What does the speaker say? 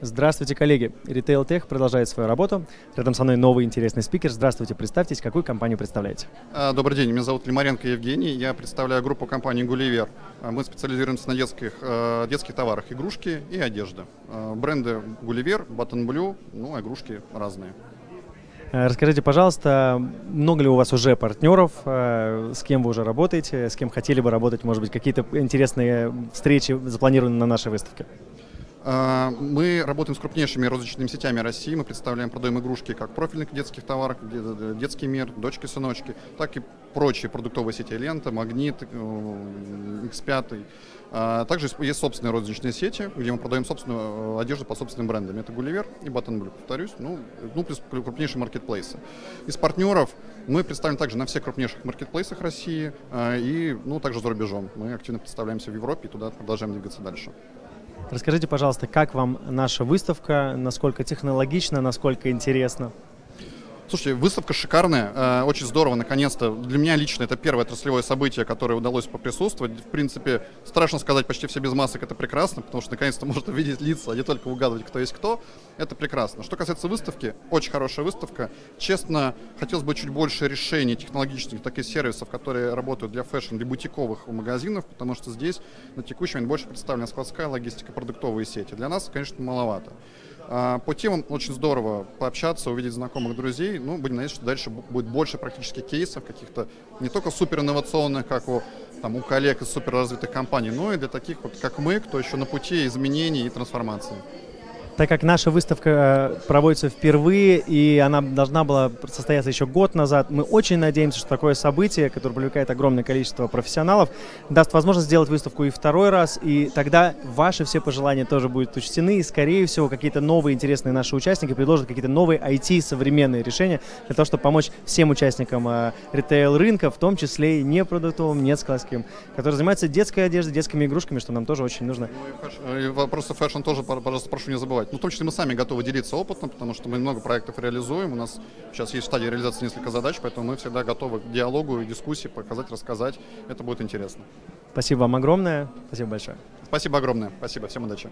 Здравствуйте, коллеги! Retail Tech продолжает свою работу. Рядом со мной новый интересный спикер. Здравствуйте, представьтесь, какую компанию представляете? А, добрый день, меня зовут Лимаренко Евгений. Я представляю группу компании «Гулливер». А, мы специализируемся на детских, э, детских товарах, игрушки и одежда. Бренды «Гулливер», «Баттон Блю», ну, игрушки разные. Э, расскажите, пожалуйста, много ли у вас уже партнеров, э, с кем вы уже работаете, с кем хотели бы работать, может быть, какие-то интересные встречи запланированы на нашей выставке? А, мы работаем с крупнейшими розничными сетями России. Мы представляем, продаем игрушки как профильных детских товаров, детский мир, дочки-сыночки, так и прочие продуктовые сети «Лента», «Магнит», X5. Э, а, также есть собственные розничные сети, где мы продаем собственную э, одежду по собственным брендам. Это «Гулливер» и «Баттон Блю». Повторюсь, ну, ну плюс крупнейшие маркетплейсы. Из партнеров мы представлены также на всех крупнейших маркетплейсах России э, и ну, также за рубежом. Мы активно представляемся в Европе и туда продолжаем двигаться дальше. Расскажите, пожалуйста, как вам наша выставка, насколько технологично, насколько интересно? Слушайте, выставка шикарная, э, очень здорово, наконец-то. Для меня лично это первое отраслевое событие, которое удалось поприсутствовать. В принципе, страшно сказать, почти все без масок это прекрасно, потому что наконец-то можно увидеть лица, а не только угадывать, кто есть кто. Это прекрасно. Что касается выставки, очень хорошая выставка. Честно, хотелось бы чуть больше решений технологических, так и сервисов, которые работают для fashion, для бутиковых магазинов, потому что здесь на текущий момент больше представлена складская логистика, продуктовые сети. Для нас, конечно, маловато. А, по темам очень здорово пообщаться, увидеть знакомых друзей. Ну, будем надеяться, что дальше будет больше практически кейсов, каких-то не только супер инновационных, как у, там, у коллег из супер развитых компаний, но и для таких вот, как мы, кто еще на пути изменений и трансформации. Так как наша выставка э, проводится впервые, и она должна была состояться еще год назад, мы очень надеемся, что такое событие, которое привлекает огромное количество профессионалов, даст возможность сделать выставку и второй раз, и тогда ваши все пожелания тоже будут учтены, и, скорее всего, какие-то новые интересные наши участники предложат какие-то новые IT-современные решения для того, чтобы помочь всем участникам э, ритейл-рынка, в том числе и не продуктовым, не складским, которые занимаются детской одеждой, детскими игрушками, что нам тоже очень нужно. Ну и, fashion, и вопросы fashion тоже, пожалуйста, прошу не забывать делать. Ну, в том числе мы сами готовы делиться опытом, потому что мы много проектов реализуем. У нас сейчас есть в стадии реализации несколько задач, поэтому мы всегда готовы к диалогу и дискуссии, показать, рассказать. Это будет интересно. Спасибо вам огромное. Спасибо большое. Спасибо огромное. Спасибо. Всем удачи.